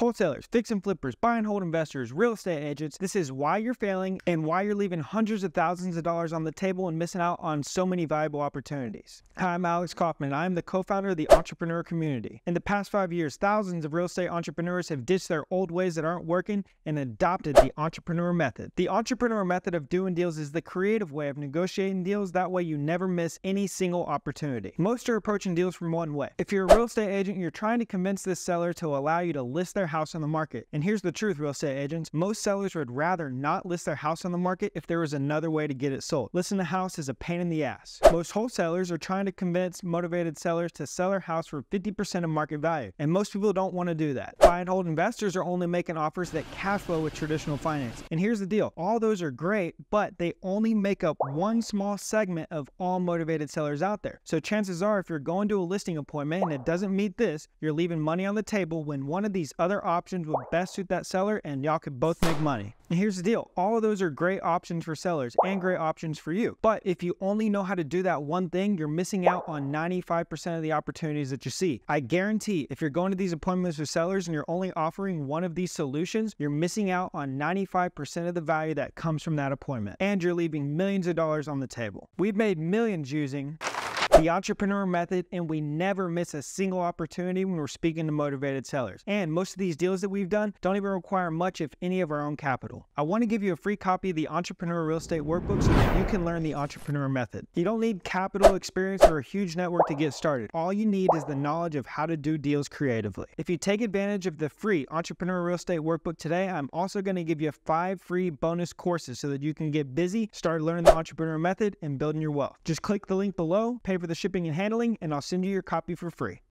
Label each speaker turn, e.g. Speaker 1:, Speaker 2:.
Speaker 1: Wholesalers, fix and flippers, buy and hold investors, real estate agents, this is why you're failing and why you're leaving hundreds of thousands of dollars on the table and missing out on so many valuable opportunities. Hi, I'm Alex Kaufman. I'm the co founder of the entrepreneur community. In the past five years, thousands of real estate entrepreneurs have ditched their old ways that aren't working and adopted the entrepreneur method. The entrepreneur method of doing deals is the creative way of negotiating deals. That way, you never miss any single opportunity. Most are approaching deals from one way. If you're a real estate agent, you're trying to convince this seller to allow you to list their house on the market. And here's the truth, real estate agents most sellers would rather not list their house on the market if there was another way to get it sold. Listing the house is a pain in the ass. Most wholesalers are trying to convince motivated sellers to sell their house for 50% of market value. And most people don't want to do that. Buy and hold investors are only making offers that cash flow with traditional finance. And here's the deal all those are great, but they only make up one small segment of all motivated sellers out there. So chances are, if you're going to a listing appointment and it doesn't meet this, you're leaving money on the table when one of these other options will best suit that seller and y'all could both make money. And here's the deal all of those are great options for sellers and great options for you. But if you only know how to do that one thing, you're missing out on 95% of the opportunities that you see. I guarantee if you're going to these appointments with sellers and you're only offering one of these solutions, you're missing out on 95% of the value that comes from that appointment. And you're leaving millions of dollars on the table. We've made millions using the entrepreneur method, and we never miss a single opportunity when we're speaking to motivated sellers. And most of these deals that we've done don't even require much, if any, of our own capital. I want to give you a free copy of the Entrepreneur Real Estate Workbook so that you can learn the entrepreneur method. You don't need capital, experience, or a huge network to get started. All you need is the knowledge of how to do deals creatively. If you take advantage of the free Entrepreneur Real Estate Workbook today, I'm also going to give you five free bonus courses so that you can get busy, start learning the entrepreneur method, and building your wealth. Just click the link below, pay for the shipping and handling, and I'll send you your copy for free.